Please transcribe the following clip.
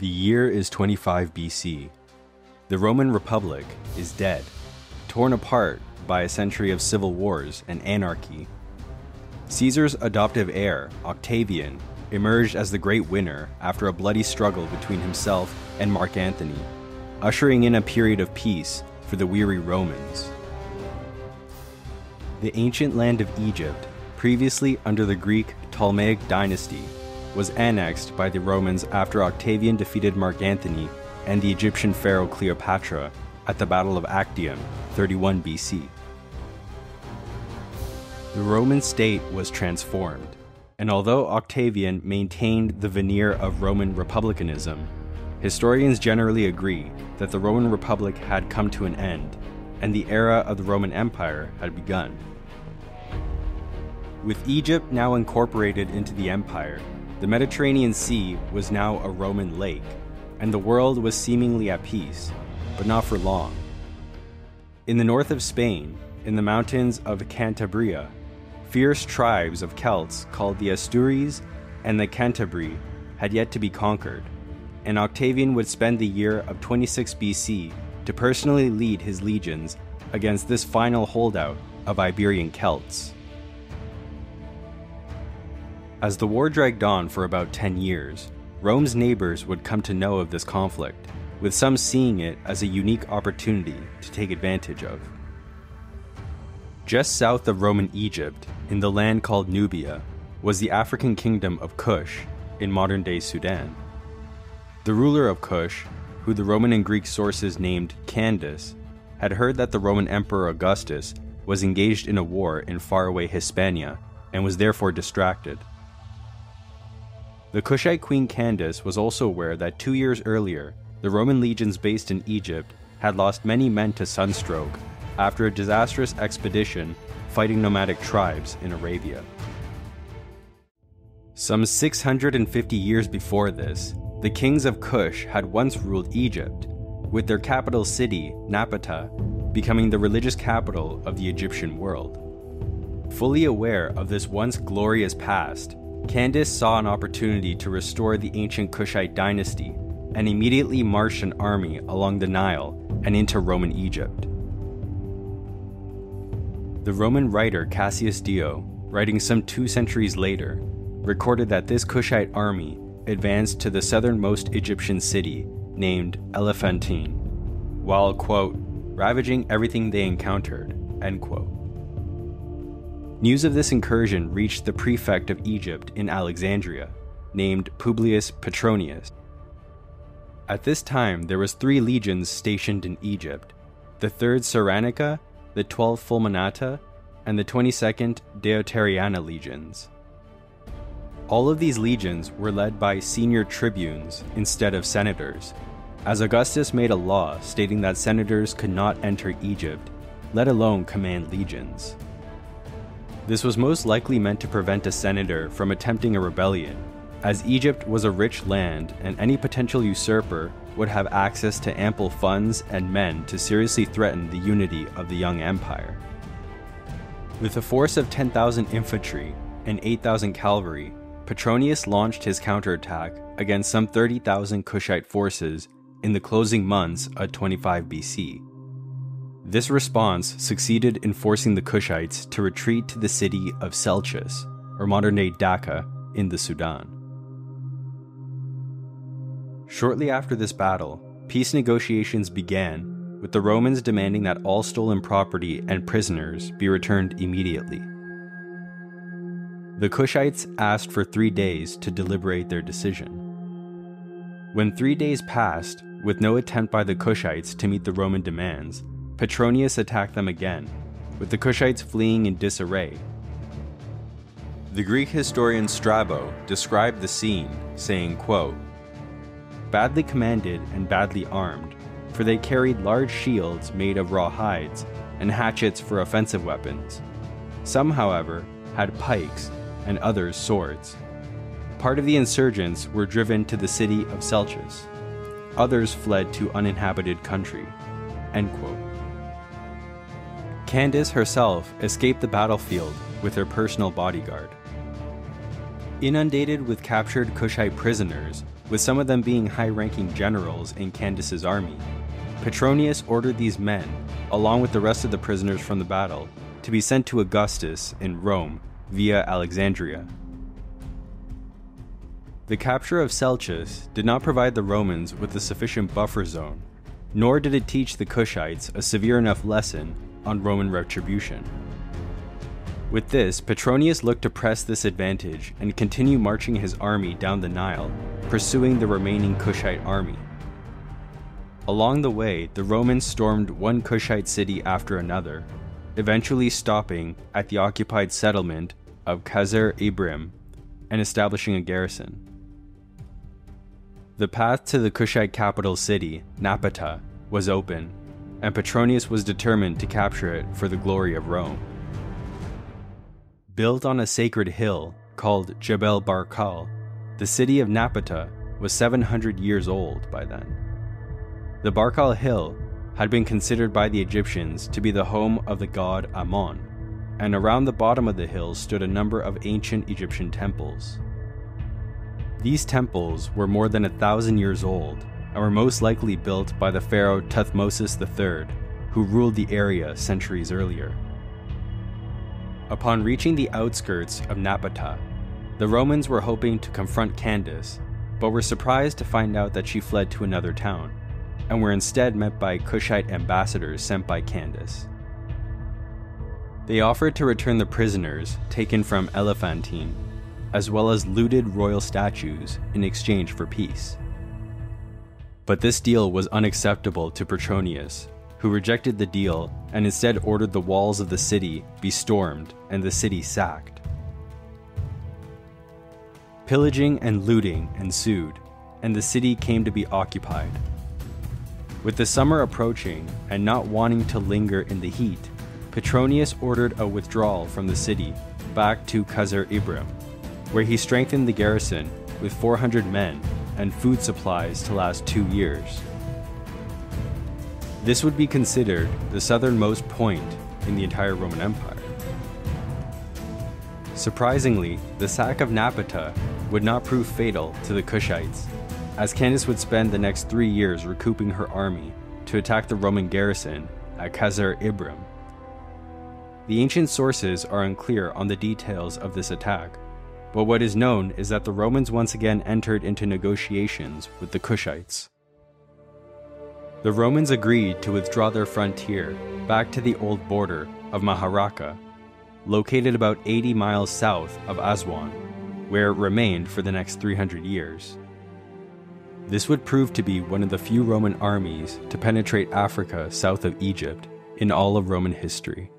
The year is 25 BC. The Roman Republic is dead, torn apart by a century of civil wars and anarchy. Caesar's adoptive heir, Octavian, emerged as the great winner after a bloody struggle between himself and Mark Antony, ushering in a period of peace for the weary Romans. The ancient land of Egypt, previously under the Greek Ptolemaic dynasty, was annexed by the Romans after Octavian defeated Mark Antony and the Egyptian pharaoh Cleopatra at the Battle of Actium, 31 BC. The Roman state was transformed, and although Octavian maintained the veneer of Roman republicanism, historians generally agree that the Roman Republic had come to an end and the era of the Roman Empire had begun. With Egypt now incorporated into the empire, the Mediterranean Sea was now a Roman lake, and the world was seemingly at peace, but not for long. In the north of Spain, in the mountains of Cantabria, fierce tribes of Celts called the Astures and the Cantabri had yet to be conquered, and Octavian would spend the year of 26 BC to personally lead his legions against this final holdout of Iberian Celts. As the war dragged on for about 10 years, Rome's neighbors would come to know of this conflict, with some seeing it as a unique opportunity to take advantage of. Just south of Roman Egypt, in the land called Nubia, was the African kingdom of Kush in modern day Sudan. The ruler of Kush, who the Roman and Greek sources named Candace, had heard that the Roman Emperor Augustus was engaged in a war in faraway Hispania and was therefore distracted. The Kushite queen Candace was also aware that two years earlier, the Roman legions based in Egypt had lost many men to sunstroke after a disastrous expedition fighting nomadic tribes in Arabia. Some 650 years before this, the kings of Kush had once ruled Egypt, with their capital city, Napata, becoming the religious capital of the Egyptian world. Fully aware of this once glorious past, Candace saw an opportunity to restore the ancient Kushite dynasty and immediately marched an army along the Nile and into Roman Egypt. The Roman writer Cassius Dio, writing some two centuries later, recorded that this Kushite army advanced to the southernmost Egyptian city named Elephantine, while, quote, ravaging everything they encountered, end quote. News of this incursion reached the prefect of Egypt in Alexandria, named Publius Petronius. At this time, there was three legions stationed in Egypt: the third Cyrenaica, the twelfth Fulminata, and the 22nd Deiotariana legions. All of these legions were led by senior tribunes instead of senators, as Augustus made a law stating that senators could not enter Egypt, let alone command legions. This was most likely meant to prevent a senator from attempting a rebellion, as Egypt was a rich land and any potential usurper would have access to ample funds and men to seriously threaten the unity of the young empire. With a force of 10,000 infantry and 8,000 cavalry, Petronius launched his counterattack against some 30,000 Kushite forces in the closing months of 25 BC. This response succeeded in forcing the Kushites to retreat to the city of Selchis, or modern day Dakka, in the Sudan. Shortly after this battle, peace negotiations began, with the Romans demanding that all stolen property and prisoners be returned immediately. The Kushites asked for three days to deliberate their decision. When three days passed, with no attempt by the Kushites to meet the Roman demands, Petronius attacked them again, with the Kushites fleeing in disarray. The Greek historian Strabo described the scene, saying, quote, Badly commanded and badly armed, for they carried large shields made of raw hides and hatchets for offensive weapons. Some, however, had pikes and others swords. Part of the insurgents were driven to the city of Selchis. Others fled to uninhabited country. End quote. Candace herself escaped the battlefield with her personal bodyguard. Inundated with captured Kushite prisoners, with some of them being high ranking generals in Candace's army, Petronius ordered these men, along with the rest of the prisoners from the battle, to be sent to Augustus in Rome via Alexandria. The capture of Selchis did not provide the Romans with a sufficient buffer zone, nor did it teach the Kushites a severe enough lesson on Roman retribution. With this, Petronius looked to press this advantage and continue marching his army down the Nile, pursuing the remaining Kushite army. Along the way, the Romans stormed one Kushite city after another, eventually stopping at the occupied settlement of Qasr Ibrim and establishing a garrison. The path to the Kushite capital city, Napata, was open, and Petronius was determined to capture it for the glory of Rome. Built on a sacred hill called Jebel Barkal, the city of Napata was 700 years old by then. The Barkal Hill had been considered by the Egyptians to be the home of the god Amon, and around the bottom of the hill stood a number of ancient Egyptian temples. These temples were more than a thousand years old and were most likely built by the pharaoh Thutmosis III, who ruled the area centuries earlier. Upon reaching the outskirts of Napata, the Romans were hoping to confront Candace, but were surprised to find out that she fled to another town, and were instead met by Kushite ambassadors sent by Candace. They offered to return the prisoners taken from Elephantine, as well as looted royal statues in exchange for peace. But this deal was unacceptable to Petronius, who rejected the deal and instead ordered the walls of the city be stormed and the city sacked. Pillaging and looting ensued, and the city came to be occupied. With the summer approaching and not wanting to linger in the heat, Petronius ordered a withdrawal from the city back to Qasr Ibrim, where he strengthened the garrison with 400 men and food supplies to last two years. This would be considered the southernmost point in the entire Roman Empire. Surprisingly, the sack of Napata would not prove fatal to the Kushites, as Candace would spend the next three years recouping her army to attack the Roman garrison at Qasr Ibrim. The ancient sources are unclear on the details of this attack, but what is known is that the Romans once again entered into negotiations with the Kushites. The Romans agreed to withdraw their frontier back to the old border of Maharaka, located about 80 miles south of Aswan, where it remained for the next 300 years. This would prove to be one of the few Roman armies to penetrate Africa south of Egypt in all of Roman history.